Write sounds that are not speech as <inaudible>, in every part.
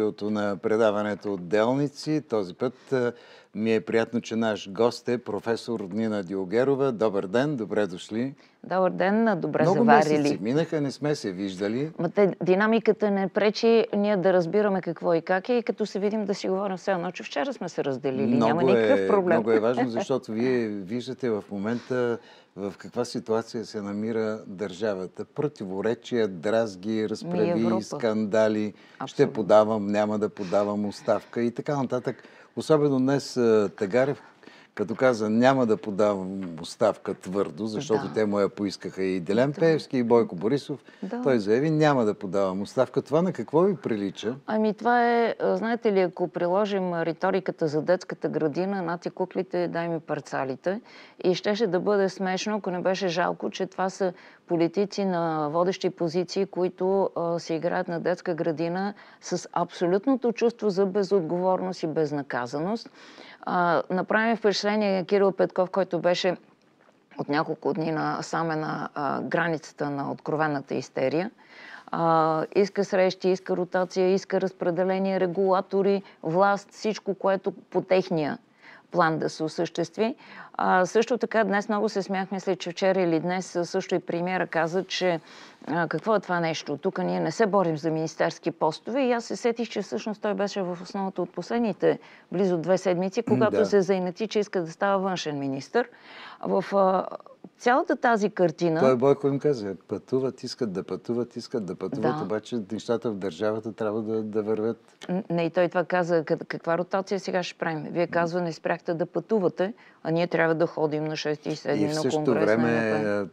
студиото на предаването Отделници. Този път ми е приятно, че наш гост е професор Нина Диогерова. Добър ден, добре дошли. Добър ден, добре Много заварили. месеци минаха, не сме се виждали. Ма те, динамиката не пречи ние да разбираме какво и как е и като се видим да си говорим все едно, че вчера сме се разделили. Няма никакъв е, проблем. Много е важно, <laughs> защото вие виждате в момента в каква ситуация се намира държавата. Противоречия, дразги, разправи, скандали. Ще Абсолютно. подавам, няма да подавам оставка и така нататък. Особено днес Тагарев, като каза няма да подавам оставка твърдо, защото Да. те му я поискаха и Делян Пеевски, и Бойко Борисов. Да. Той заяви няма да подавам оставка. Това на какво ви прилича? Ами това е, знаете ли, ако приложим риториката за детската градина, нати куклите, дай ми парцалите. И щеше да бъде смешно, ако не беше жалко, че това са политици на водещи позиции, които а, се играят на детска градина с абсолютното чувство за безотговорност и безнаказаност. А, направи впечатление Кирил Петков, който беше от няколко дни на, сам е на а, границата на откровената истерия. А, иска срещи, иска ротация, иска разпределение, регулатори, власт, всичко, което по техния план да се осъществи. А, също така днес много се смях, мисля, че вчера или днес също и премиера каза, че а, какво е това нещо? Тук ние не се борим за министерски постове и аз се сетих, че всъщност той беше в основата от последните близо две седмици, когато Да. се заинати, че иска да става външен министр. В а, цялата тази картина... Той Бойко им каза, пътуват, искат да пътуват, искат да пътуват, Да. обаче нещата в държавата трябва да, да вървят. Не, и той това каза, «Къд- каква ротация сега ще правим? Вие казва, не спряхте да пътувате, а ние трябва да ходим на 6 и 7 И в на същото конгрес. на време НП.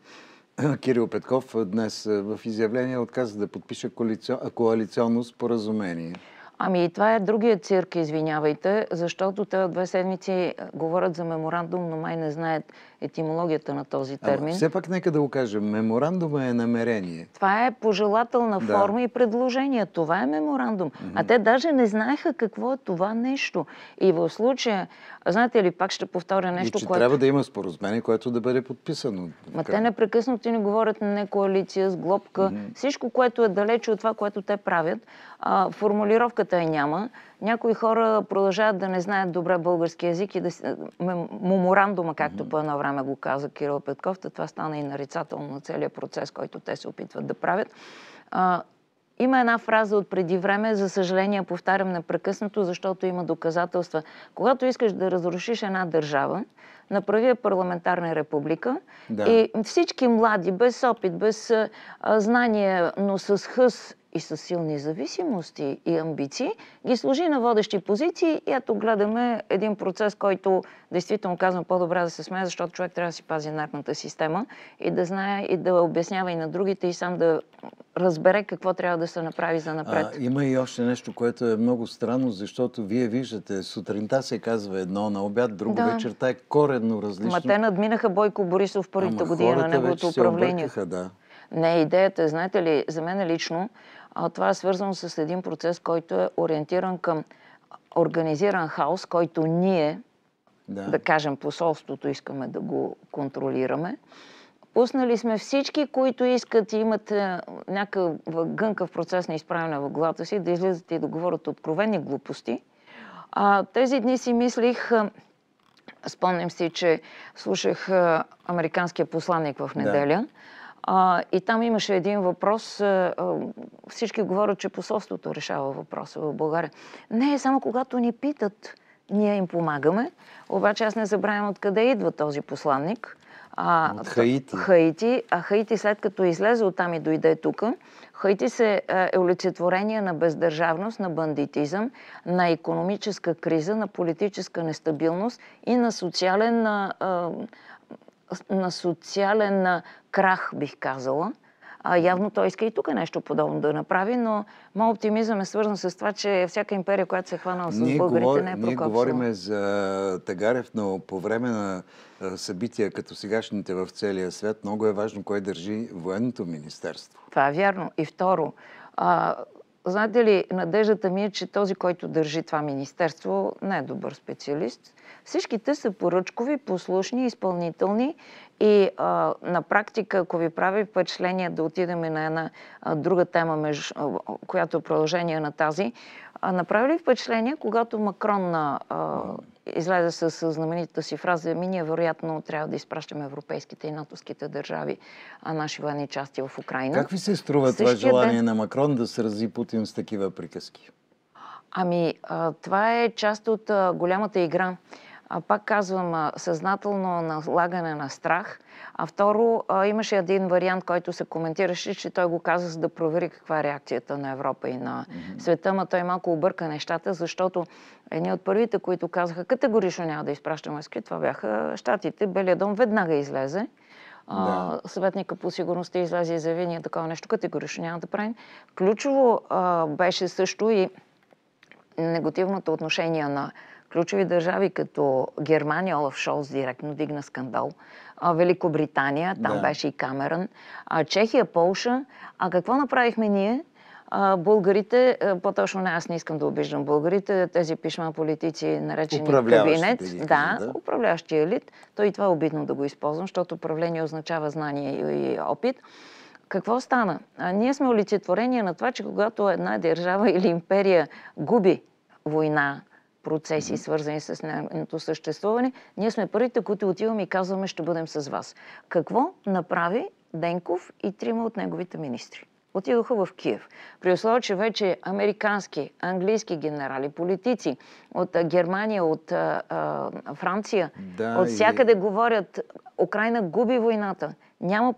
е, Кирил Петков е, днес е, в изявление отказа да подпише коалицион, коалиционно споразумение. Ами и това е другия цирк, извинявайте, защото те от две седмици говорят за меморандум, но май не знаят етимологията на този термин. все пак нека да го кажем. Меморандума е намерение. Това е пожелателна Да. форма и предложение. Това е меморандум. А те даже не знаеха какво е това нещо. И в случая, знаете ли, пак ще повторя нещо, и че което... трябва да има споразумение, което да бъде подписано. Ма те непрекъснато ни говорят на не коалиция, с глобка. Всичко, което е далече от това, което те правят. А, формулировката е няма. Някои хора продължават да не знаят добре български язик и да Меморандума, както по едно време го каза Кирил Петков, та това стана и нарицателно на целият процес, който те се опитват да правят. А, има една фраза от преди време, за съжаление повтарям непрекъснато, защото има доказателства. Когато искаш да разрушиш една държава, направи я парламентарна република Да. и всички млади, без опит, без а, знания, но с хъс и с силни зависимости и амбиции, ги сложи на водещи позиции и ето гледаме един процес, който действително казвам по-добре да се смее, защото човек трябва да си пази нервната система и да знае и да обяснява и на другите и сам да разбере какво трябва да се направи за напред. А, има и още нещо, което е много странно, защото вие виждате, сутринта се казва едно, на обяд друго, Да. вечерта е коренно различно. Ма те надминаха Бойко Борисов първите години на неговото вече се управление. объркаха, да. Не, идеята е, знаете ли, за мен лично, а, това е свързано с един процес, който е ориентиран към организиран хаос, който ние, Да. да кажем посолството, искаме да го контролираме. Пуснали сме всички, които искат и имат е, някакъв гънкав процес на изправяне в главата си, да излизат и да говорят откровени глупости. А, тези дни си мислих, а, спомням си, че слушах а, американския посланник в неделя. А, и там имаше един въпрос. А, а, всички говорят, че посолството решава въпроса в България. Не, само когато ни питат, ние им помагаме. Обаче аз не забравям откъде идва този посланник. А, От Хаити. Хаити. А Хаити след като излезе оттам и дойде тук, Хаити се а, е олицетворение на бездържавност, на бандитизъм, на економическа криза, на политическа нестабилност и на социален, а, на социален крах, бих казала. А, явно той иска и тук нещо подобно да направи, но моят оптимизъм е свързан с това, че всяка империя, която се е хванала с Ние, българите, говор... не е ние прокопсала. говориме за Тагарев, но по време на събития като сегашните в целия свят, много е важно кой държи военното министерство. Това е вярно. И второ, а, знаете ли, надеждата ми е, че този, който държи това министерство, не е добър специалист. Всичките са поръчкови, послушни, изпълнителни и а, на практика, ако ви прави впечатление да отидем на една а, друга тема, между, а, която е продължение на тази, а направи ли впечатление, когато Макрон а, излезе с, с знаменитата си фраза, ми ние вероятно трябва да изпращаме европейските и натовските държави а наши военни части в Украина. Как ви се струва Същия това желание ден... на Макрон да срази Путин с такива приказки? Ами, а, това е част от а, голямата игра. А, пак казвам, а, съзнателно налагане на страх. А второ, а, имаше един вариант, който се коментираше, че той го каза, за да провери каква е реакцията на Европа и на mm-hmm. света, но той малко обърка нещата, защото едни от първите, които казаха категорично няма да изпращаме войски, това бяха щатите. Белия дом веднага излезе. Да. съветника по сигурността излезе и заяви, ние такова нещо категорично няма да правим. Ключово а, беше също и негативното отношение на ключови държави като Германия, Олаф Шолс директно дигна скандал, Великобритания, там да. беше и Камерън, Чехия, Полша. А какво направихме ние? Българите, по-точно не, аз не искам да обиждам българите, тези пишма политици, наречени кабинет, да, да, управляващия елит, то и това е обидно да го използвам, защото управление означава знание и, и опит. Какво стана? А, ние сме олицетворение на това, че когато една държава или империя губи война, процеси, свързани с нейното съществуване, ние сме първите, които отиваме и казваме, ще бъдем с вас. Какво направи Денков и трима от неговите министри? Отидоха в Киев. При условие, че вече американски, английски генерали, политици от Германия, от а, Франция, да, от всякъде и... говорят, Украина губи войната няма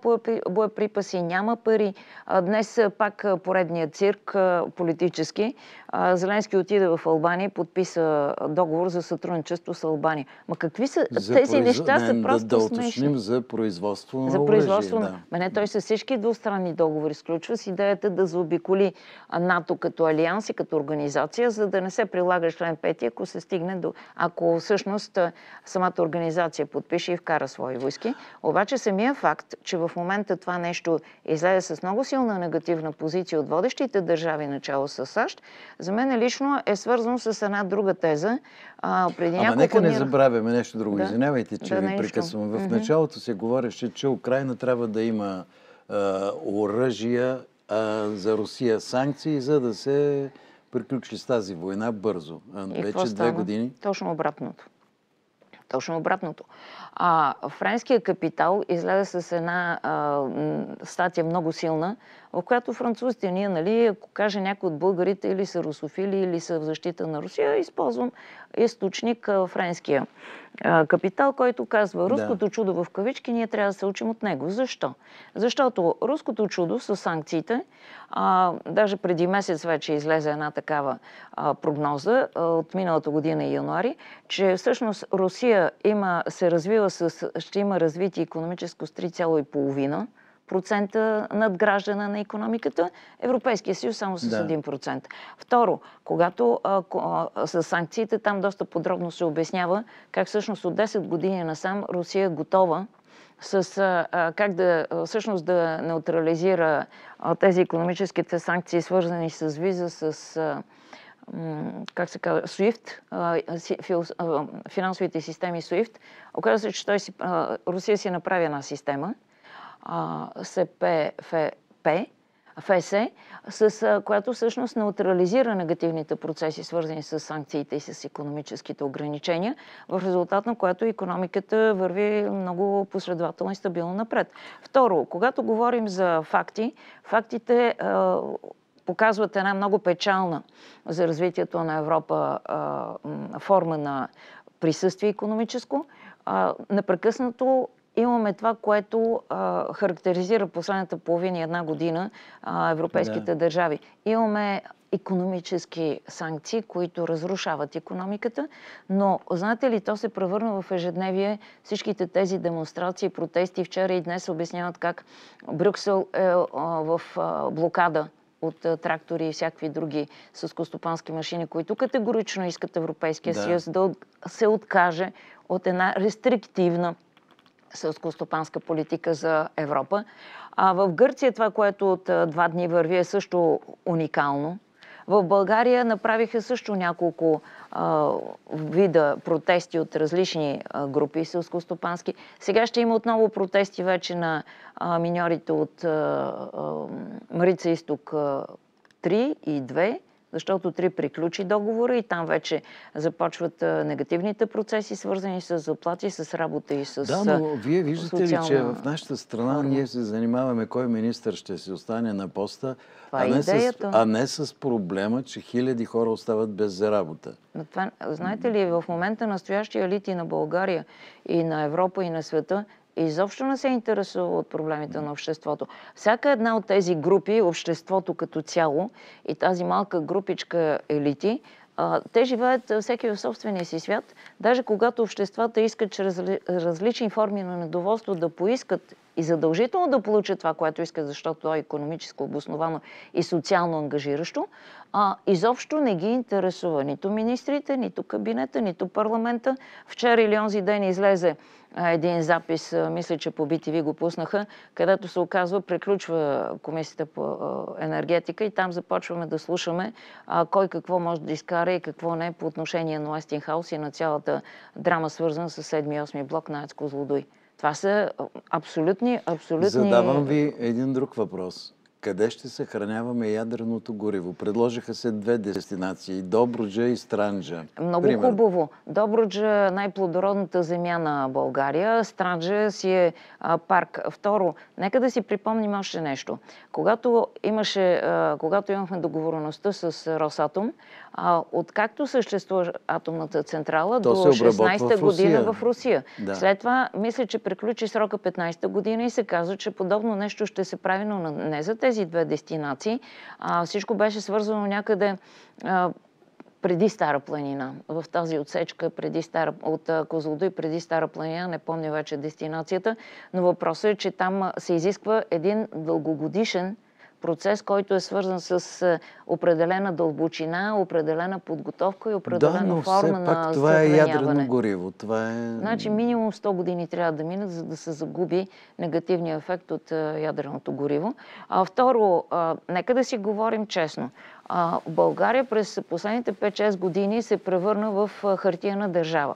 боеприпаси, няма пари. Днес пак поредният цирк политически. Зеленски отиде в Албания и подписа договор за сътрудничество с Албания. Ма какви са за тези произ... неща? Не, са просто да, да уточним за производство на За производство оръжие, да. Мене той с всички двустранни договори сключва с идеята да заобиколи НАТО като алианс и като организация, за да не се прилага член 5, ако се стигне до... Ако всъщност самата организация подпише и вкара свои войски. Обаче самия факт, че в момента това нещо излезе с много силна негативна позиция от водещите държави, начало с САЩ, за мен лично е свързано с една друга теза. А, преди Ама нека не забравяме нещо друго. Да. Извинявайте, че да, ви прекъсвам. В началото се говореше, че Украина трябва да има а, оръжия а, за Русия санкции, за да се приключи с тази война бързо. И Вече две години. Точно обратното. Точно обратното. А френския капитал излезе с една а, статия много силна, в която французите ние, нали, ако каже някой от българите или са русофили, или са в защита на Русия, използвам източник френския капитал, който казва руското да. чудо в кавички, ние трябва да се учим от него. Защо? Защото руското чудо с санкциите, а, даже преди месец вече излезе една такава а, прогноза а, от миналата година и януари, че всъщност Русия има, се развива с, ще има развитие економическо с 3,5 процента надграждане на економиката, Европейския съюз само с да. 1%. Второ, когато а, а, с санкциите там доста подробно се обяснява как всъщност от 10 години насам Русия е готова с а, как да всъщност да неутрализира а, тези економическите санкции, свързани с виза, с а, как се казва, SWIFT, финансовите системи SWIFT. Оказва се, че той си, Русия си направи една система, СПФП, ФС, с която всъщност неутрализира негативните процеси, свързани с санкциите и с економическите ограничения, в резултат на което економиката върви много последователно и стабилно напред. Второ, когато говорим за факти, фактите показват една много печална за развитието на Европа форма на присъствие економическо. Непрекъснато имаме това, което а, характеризира последната половина една година а, европейските да. държави. Имаме економически санкции, които разрушават економиката, но знаете ли, то се превърна в ежедневие всичките тези демонстрации, протести. Вчера и днес обясняват как Брюксел е а, в а, блокада от а, трактори и всякакви други костопански машини, които категорично искат Европейския да. съюз да се откаже от една рестриктивна селско-стопанска политика за Европа. А в Гърция това, което от два дни върви е също уникално. В България направиха също няколко а, вида протести от различни а, групи селскостопански. Сега ще има отново протести вече на а, миньорите от а, а, Марица Исток 3 и 2 защото три приключи договора и там вече започват негативните процеси, свързани с заплати, с работа и с Да, но вие виждате ли, че в нашата страна ние се занимаваме кой министр ще си остане на поста, а не, с, а не с проблема, че хиляди хора остават без работа. Но това, знаете ли, в момента настоящия елити на България и на Европа и на света изобщо не се интересува от проблемите на обществото. Всяка една от тези групи, обществото като цяло и тази малка групичка елити, те живеят всеки в собствения си свят. Даже когато обществата искат чрез различни форми на недоволство да поискат и задължително да получат това, което искат, защото то е економически обосновано и социално ангажиращо, а, изобщо не ги интересува нито министрите, нито кабинета, нито парламента. Вчера или онзи ден излезе един запис, мисля, че по BTV го пуснаха, където се оказва, приключва комисията по енергетика и там започваме да слушаме а, кой какво може да изкара и какво не по отношение на Уестингхаус и на цялата драма, свързана с 7-8 блок на Ецко Злодой. Това са абсолютни, абсолютни... Задавам ви един друг въпрос къде ще съхраняваме ядреното гориво. Предложиха се две дестинации – Добруджа и Странджа. Много Пример. хубаво. Добруджа е най-плодородната земя на България. Странджа си е а, парк. Второ, нека да си припомним още нещо. Когато, имаше, а, когато имахме договореността с Росатом, а, откакто съществува атомната централа То до 16-та година в Русия. Да. След това, мисля, че приключи срока 15-та година и се казва, че подобно нещо ще се прави, но не за тези две дестинации. А, всичко беше свързано някъде а, преди Стара планина, в тази отсечка преди Стара, от Козлодо и преди Стара планина, не помня вече дестинацията, но въпросът е, че там се изисква един дългогодишен процес, който е свързан с определена дълбочина, определена подготовка и определена да, но форма все пак на това е ядрено гориво. Това е... Значи минимум 100 години трябва да минат, за да се загуби негативния ефект от ядреното гориво. А, второ, а, нека да си говорим честно. А, България през последните 5-6 години се превърна в хартия държава.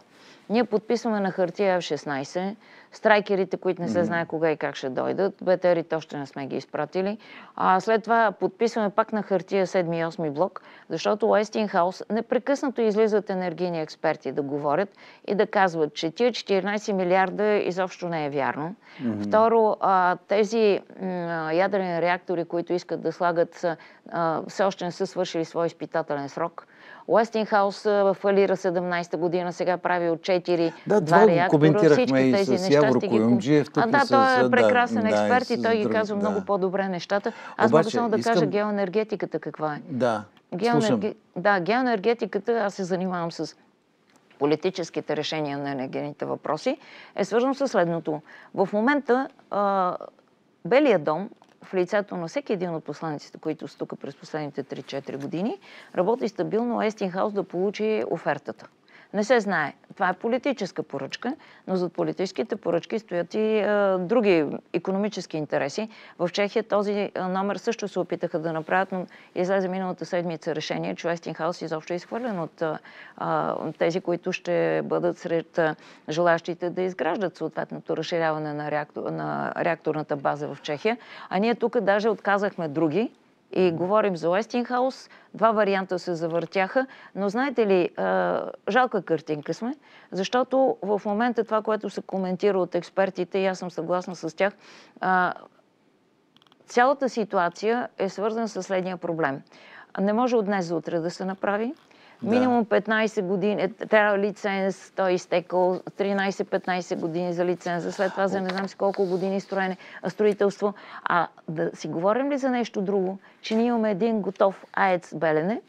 Ние подписваме на хартия F-16, страйкерите, които не се знае кога и как ще дойдат. БТРите още не сме ги изпратили. А след това подписваме пак на хартия 7 и 8 блок, защото Уестингхаус непрекъснато излизат енергийни експерти да говорят и да казват, че тия 14 милиарда изобщо не е вярно. Mm-hmm. Второ, а, тези м, ядрени реактори, които искат да слагат, а, все още не са свършили свой изпитателен срок. Уестингхаус фалира 17-та година, сега прави от 4 да, два реактора. Всички тези с ги... Коюмджиев, а, да, той е прекрасен да, експерт и той ги казва да. много по-добре нещата. Аз мога само да искам... кажа геоенергетиката каква е. Да, Геоенерги... Да, геоенергетиката, аз се занимавам с политическите решения на енергийните въпроси, е свързано с следното. В момента а, Белия дом в лицето на всеки един от посланиците, които са тук през последните 3-4 години, работи стабилно Естинхаус да получи офертата. Не се знае. Това е политическа поръчка, но зад политическите поръчки стоят и а, други економически интереси. В Чехия този номер също се опитаха да направят, но излезе миналата седмица решение, че Уестингхаус изобщо е изхвърлен от а, тези, които ще бъдат сред желащите да изграждат съответното разширяване на, реактор, на реакторната база в Чехия. А ние тук даже отказахме други, и говорим за Уестингхаус. Два варианта се завъртяха, но знаете ли, жалка картинка сме, защото в момента това, което се коментира от експертите, и аз съм съгласна с тях, цялата ситуация е свързана с следния проблем. Не може от днес за утре да се направи. Минимум 15 години, е, трябва лиценз, той е изтекал 13-15 години за лиценза, след това за не знам си колко години строене, строителство. А да си говорим ли за нещо друго, че ние имаме един готов АЕЦ Белене,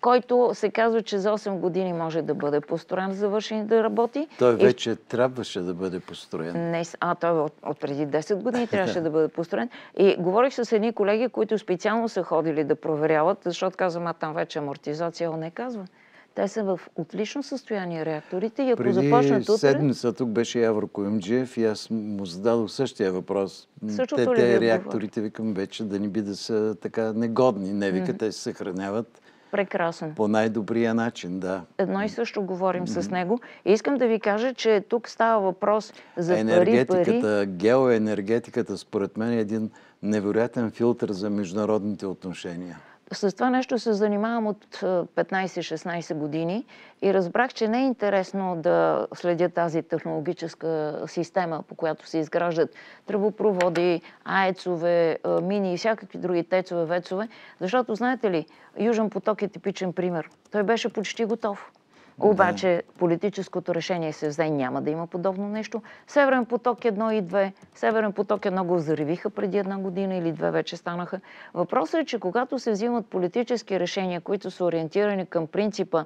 който се казва, че за 8 години може да бъде построен, завършен да работи. Той вече и... трябваше да бъде построен. Не, а той от, от преди 10 години <laughs> трябваше да бъде построен. И говорих с едни колеги, които специално са ходили да проверяват, защото казвам, а там вече амортизация, он не казва. Те са в отлично състояние реакторите и ако Преди започнат утре... седмица тук беше Явро Коюмджиев и аз му зададох същия въпрос. Същото те, те реакторите, викам, вече да ни би да са така негодни. Не вика, mm-hmm. те се съхраняват Прекрасно. По най-добрия начин, да. Едно и също говорим mm-hmm. с него. И искам да ви кажа, че тук става въпрос за енергетиката, пари, пари. Геоенергетиката, според мен, е един невероятен филтър за международните отношения. С това нещо се занимавам от 15-16 години и разбрах, че не е интересно да следя тази технологическа система, по която се изграждат тръбопроводи, аецове, мини и всякакви други тецове, вецове, защото, знаете ли, Южен поток е типичен пример. Той беше почти готов. Обаче политическото решение се взе няма да има подобно нещо. Северен поток 1 и 2. Северен поток 1 го заривиха преди една година или две вече станаха. Въпросът е, че когато се взимат политически решения, които са ориентирани към принципа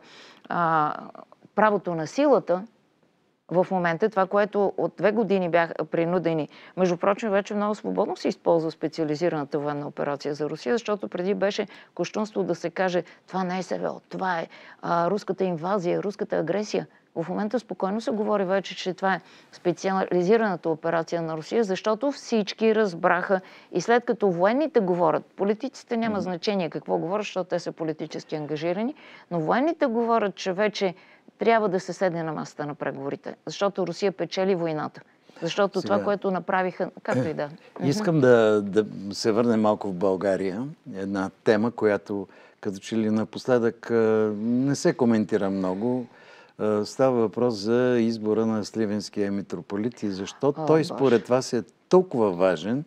а, правото на силата, в момента това, което от две години бяха принудени. Между прочим, вече много свободно се използва специализираната военна операция за Русия, защото преди беше кощунство да се каже това не е СВО, това е а, руската инвазия, руската агресия. В момента спокойно се говори вече, че това е специализираната операция на Русия, защото всички разбраха и след като военните говорят, политиците няма значение какво говорят, защото те са политически ангажирани, но военните говорят, че вече трябва да се седне на масата на преговорите, защото Русия печели войната. Защото Сега... това, което направиха, както и да. Искам да, да се върнем малко в България. Една тема, която като че ли напоследък не се коментира много. Става въпрос за избора на Сливенския митрополит и защо О, той според вас е толкова важен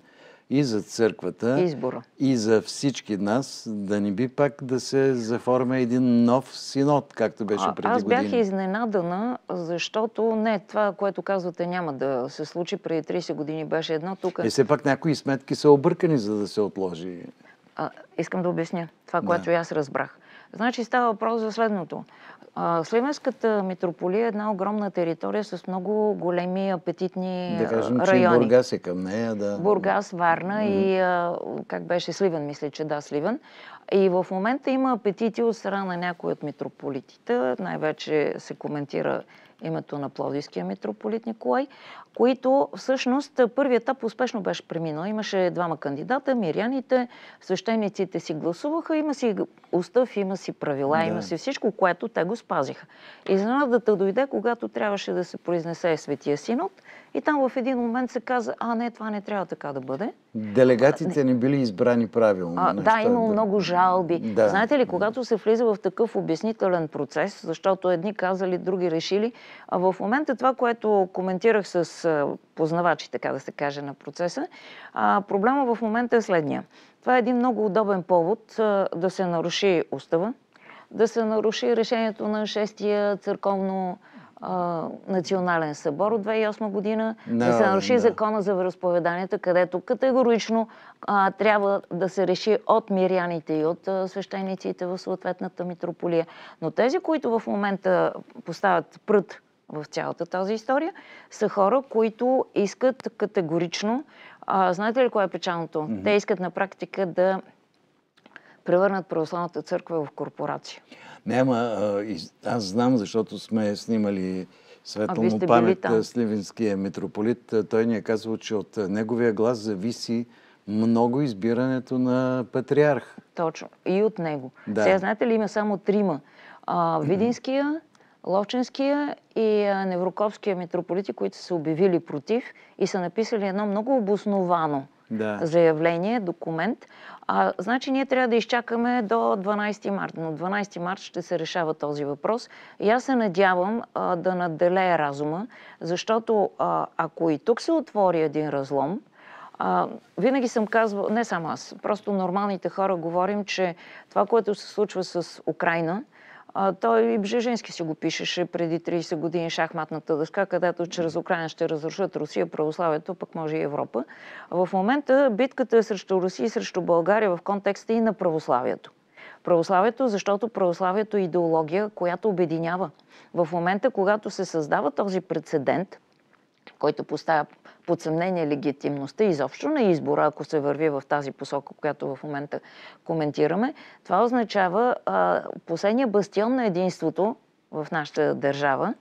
и за църквата, Избора. и за всички нас, да не би пак да се заформя един нов синод, както беше преди Аз бях години. изненадана, защото не, това, което казвате, няма да се случи. Преди 30 години беше едно тук. И все пак някои сметки са объркани, за да се отложи. А, искам да обясня това, да. което аз разбрах. Значи става въпрос за следното. Сливенската митрополия е една огромна територия с много големи апетитни да кажем, райони. Че Бургас е към нея, да. Бургас, Варна mm-hmm. и как беше Сливен, мисля, че да, Сливен. И в момента има апетити от страна на някои от митрополитите. Най-вече се коментира името на Пловдивския митрополит Николай, които всъщност първият етап успешно беше преминал. Имаше двама кандидата, миряните, свещениците си гласуваха, има си устав, има си правила, да. има си всичко, което те го спазиха. Изненадата дойде, когато трябваше да се произнесе Светия Синод и там в един момент се каза, а не, това не трябва така да бъде. Делегатите не били избрани правилно. А, да, имало да... много жалби. Да. Знаете ли, когато се влиза в такъв обяснителен процес, защото едни казали, други решили, а в момента това, което коментирах с познавачи, така да се каже, на процеса, а, проблема в момента е следния. Това е един много удобен повод а, да се наруши устава, да се наруши решението на шестия църковно Национален събор от 2008 година, no, да се наруши no. закона за вероисповеданията, където категорично а, трябва да се реши от миряните и от а, свещениците в съответната митрополия. Но тези, които в момента поставят прът в цялата тази история, са хора, които искат категорично. А, знаете ли кое е печалното? Mm-hmm. Те искат на практика да превърнат православната църква в корпорация. Няма, аз знам, защото сме снимали светло му памет Сливенския митрополит. Той ни е казал, че от неговия глас зависи много избирането на патриарх. Точно. И от него. Да. Сега знаете ли, има само трима. А, Видинския, Ловченския и Невроковския митрополити, които са обявили против и са написали едно много обосновано да. заявление, документ. А, значи ние трябва да изчакаме до 12 март. Но 12 март ще се решава този въпрос. И аз се надявам а, да наделее разума, защото а, ако и тук се отвори един разлом, а, винаги съм казвал, не само аз, просто нормалните хора говорим, че това, което се случва с Украина, а, той и Бжежински си го пишеше преди 30 години шахматната дъска, където чрез Украина ще разрушат Русия, православието, пък може и Европа. В момента битката е срещу Русия и срещу България в контекста и на православието. Православието, защото православието е идеология, която обединява. В момента, когато се създава този прецедент, който поставя под съмнение легитимността изобщо на избора, ако се върви в тази посока, която в момента коментираме. Това означава а, последния бастион на единството в нашата държава,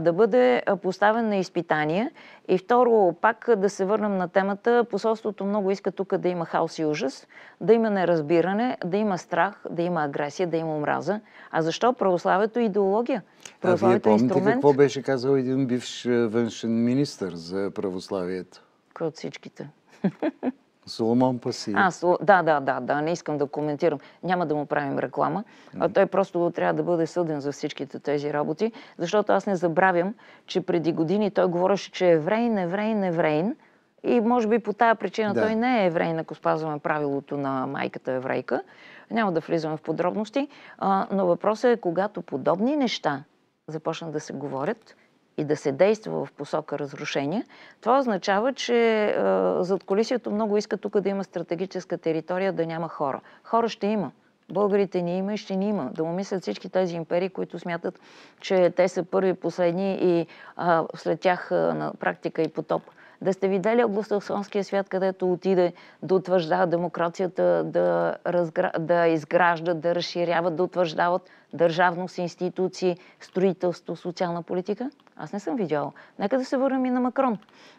да бъде поставен на изпитание. И второ, пак да се върнем на темата, посолството много иска тук да има хаос и ужас, да има неразбиране, да има страх, да има агресия, да има омраза. А защо? Православието е идеология. Православието а вие е помните инструмент... какво беше казал един бивш външен министр за православието? Кой от всичките? <laughs> Соломон Паси. А, Сол... да, да, да, да, не искам да коментирам. Няма да му правим реклама. А той просто трябва да бъде съден за всичките тези работи, защото аз не забравям, че преди години той говореше, че е еврейн, еврейн, еврейн. И може би по тая причина да. той не е еврейн, ако спазваме правилото на майката еврейка. Няма да влизаме в подробности, а, но въпросът е, когато подобни неща започнат да се говорят, и да се действа в посока разрушение, това означава, че е, зад колисието много иска тук да има стратегическа територия, да няма хора. Хора ще има. Българите ни има и ще ни има. Да му мислят всички тези империи, които смятат, че те са първи, последни и а, след тях а, на практика и потоп. Да сте видели англосаксонския свят, където отиде да утвърждава демокрацията, да, разгра... да изграждат, да разширяват, да утвърждават държавност, институции, строителство, социална политика? Аз не съм видяла. Нека да се върнем и на Макрон.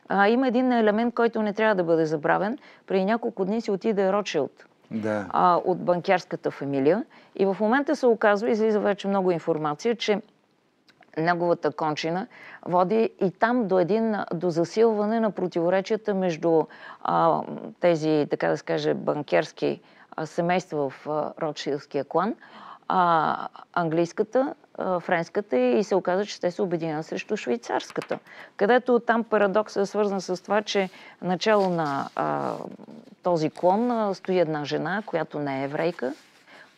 А, има един елемент, който не трябва да бъде забравен. Преди няколко дни си отиде Ротшилд. Да. А, от банкярската фамилия. И в момента се оказва, излиза вече много информация, че неговата кончина води и там до един до засилване на противоречията между а, тези, така да се банкерски а, семейства в а, Ротшилдския клан, а, английската, а, френската и се оказа, че те се обединят срещу швейцарската. Където там парадоксът е свързан с това, че начало на а, този клон а, стои една жена, която не е еврейка,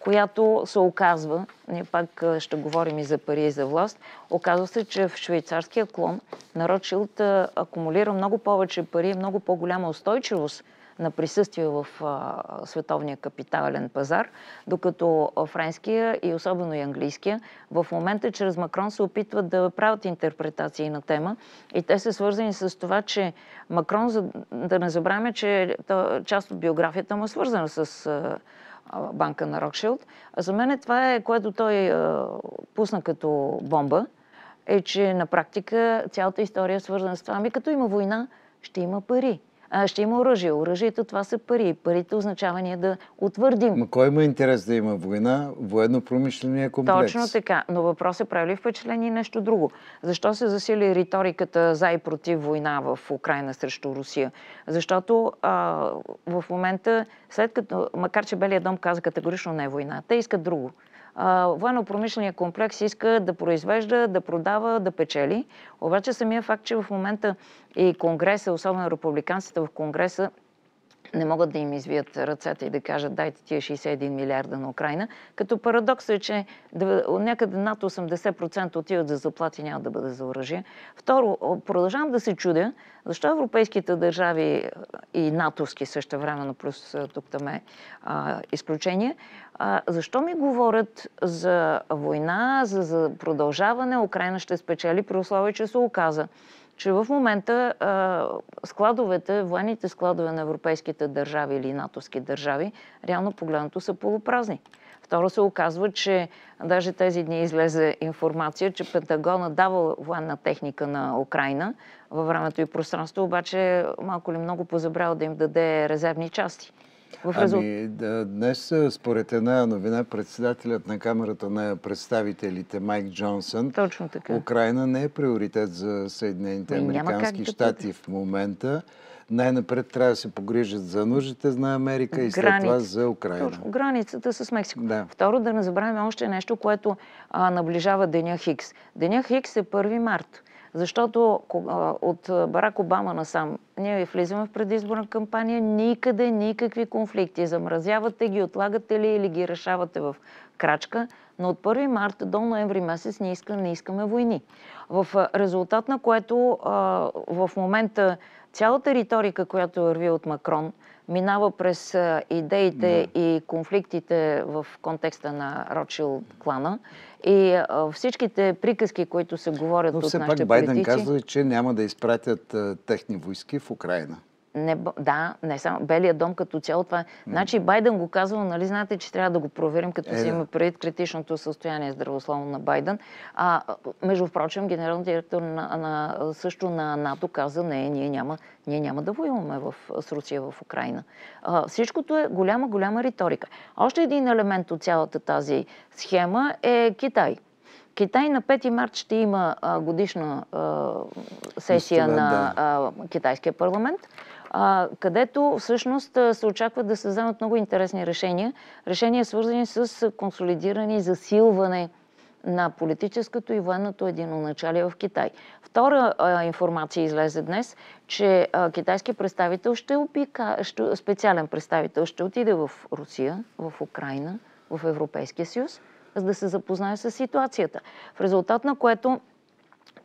която се оказва, ние пак ще говорим и за пари и за власт, оказва се, че в швейцарския клон на Ротшилд акумулира много повече пари, много по-голяма устойчивост на присъствие в а, световния капитален пазар, докато френския и особено и английския в момента чрез Макрон се опитват да правят интерпретации на тема. И те са свързани с това, че Макрон, да не забравяме, че част от биографията му е свързана с а, банка на Рокшилд. За мен това е, което той пусна като бомба, е, че на практика цялата история е свързана с това. Ами като има война, ще има пари ще има оръжие. Оръжието това са пари. Парите означава ние да утвърдим. Ма кой има интерес да има война? Военно-промишления комплекс. Точно така. Но въпросът е прави ли впечатление и нещо друго? Защо се засили риториката за и против война в Украина срещу Русия? Защото а, в момента, след като, макар че Белия дом каза категорично не е война, те искат друго военно-промишления комплекс иска да произвежда, да продава, да печели. Обаче самия факт, че в момента и Конгреса, особено републиканците в Конгреса, не могат да им извият ръцете и да кажат дайте тия 61 милиарда на Украина. Като парадокс е, че някъде над 80% отиват за заплати, няма да бъде за оръжие. Второ, продължавам да се чудя, защо европейските държави и натовски също времено, плюс тук там е изключение, а, защо ми говорят за война, за, за продължаване, Украина ще спечели при условие, че се оказа, че в момента складовете, военните складове на европейските държави или натовски държави, реално погледнато са полупразни. Второ се оказва, че даже тези дни излезе информация, че Пентагона дава военна техника на Украина във времето и пространство, обаче малко ли много позабрал да им даде резервни части. В резул... Ами, да, днес, според една новина, председателят на Камерата на представителите Майк Джонсън, Точно така. Украина не е приоритет за Съединените ами, американски щати да в момента. Най-напред трябва да се погрижат за нуждите на Америка и след това за Украина. Точно, границата с Мексико. Да. Второ, да не забравяме още нещо, което а, наближава Деня Хикс. Деня Хикс е 1 март. Защото от Барак Обама насам ние влизаме в предизборна кампания, никъде никакви конфликти. Замразявате ги, отлагате ли или ги решавате в крачка, но от 1 марта до ноември месец не, иска, не искаме войни. В резултат на което в момента цялата риторика, която върви от Макрон, минава през идеите да. и конфликтите в контекста на Ротшилд клана и всичките приказки, които се говорят Но от нашите политици... Но все пак Байден казва, че няма да изпратят техни войски в Украина. Не, да, не само. Белият дом като цяло това. Mm. Значи Байден го казва, нали знаете, че трябва да го проверим, като е, си има предвид критичното състояние здравословно на Байден. А, между впрочем, генералният директор на, на, също на НАТО каза, не, ние няма, ние няма да воюваме в, с Русия в Украина. А, всичкото е голяма, голяма риторика. Още един елемент от цялата тази схема е Китай. Китай на 5 март ще има а, годишна а, сесия Истина, на да. а, китайския парламент където всъщност се очаква да се вземат много интересни решения. Решения свързани с консолидиране и засилване на политическото и военното единоначалие в Китай. Втора а, информация излезе днес, че а, китайски представител ще опика, ще, специален представител ще отиде в Русия, в Украина, в Европейския съюз, за да се запознае с ситуацията. В резултат на което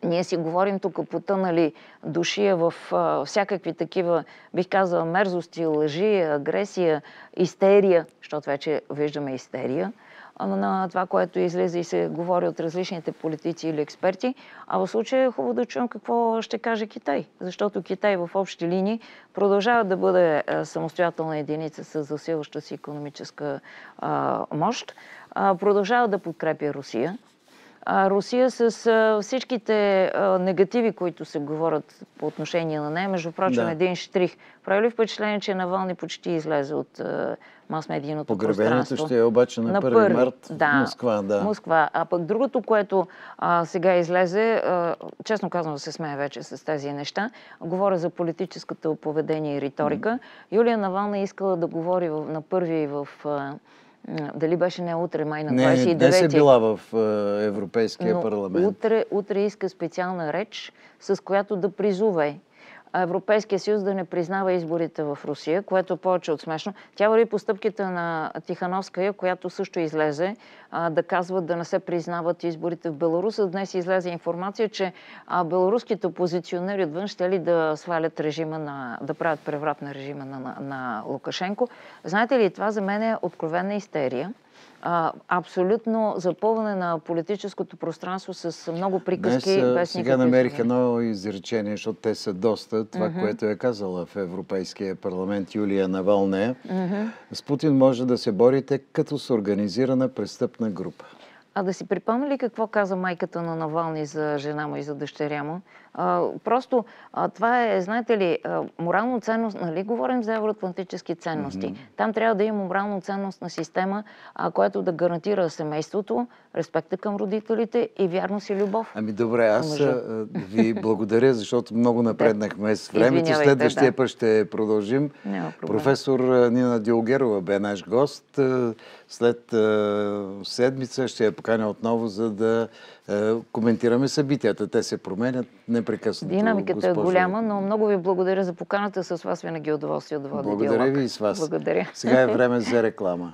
ние си говорим тук потънали душия в а, всякакви такива, бих казала, мерзости, лъжи, агресия, истерия, защото вече виждаме истерия на това, което излезе и се говори от различните политици или експерти. А в случая е хубаво да чуем какво ще каже Китай. Защото Китай в общи линии продължава да бъде самостоятелна единица с засилваща си економическа а, мощ. А, продължава да подкрепя Русия. Русия с всичките негативи, които се говорят по отношение на нея. Между прочим, да. един штрих. Прави ли впечатление, че Навални почти излезе от мас-медийното Погребението ще е обаче на, на 1 първи, март да, в Москва. Да. Москва. А пък другото, което а, сега излезе, а, честно казвам се смея вече с тези неща, говоря за политическото поведение и риторика. Mm. Юлия Навална искала да говори в, на първи в а, дали беше не утре, май на 29 Не, днес е била в е, Европейския парламент. Утре, утре иска специална реч, с която да призове Европейския съюз да не признава изборите в Русия, което е повече от смешно. Тя върви по стъпките на Тихановская, която също излезе а, да казва да не се признават изборите в Беларус. Днес излезе информация, че а, беларуските опозиционери отвън ще ли да свалят режима на, да правят преврат на режима на, на, на Лукашенко. Знаете ли, това за мен е откровена истерия а, абсолютно запълване на политическото пространство с много приказки. Днес, без сега намерих едно изречение, защото те са доста. Това, mm-hmm. което е казала в Европейския парламент Юлия Навалне. Mm-hmm. С Путин може да се борите като с организирана престъпна група. А да си припомня ли какво каза майката на Навални за жена му и за дъщеря му? Просто това е, знаете ли, морално ценност, нали говорим за евроатлантически ценности. Mm-hmm. Там трябва да има морално ценностна система, а, която да гарантира семейството, респекта към родителите и вярност и любов. Ами добре, аз ви <laughs> благодаря, защото много напреднахме с времето. Следващия да. път ще продължим. Професор Нина Диогерова бе наш гост. След седмица ще я поканя отново, за да а, коментираме събитията. Те се променят непрекъснато. Динамиката госпожа. е голяма, но много ви благодаря за поканата. С вас винаги удоволствие да водя Благодаря диалог. ви и с вас. Благодаря. Сега е време <laughs> за реклама.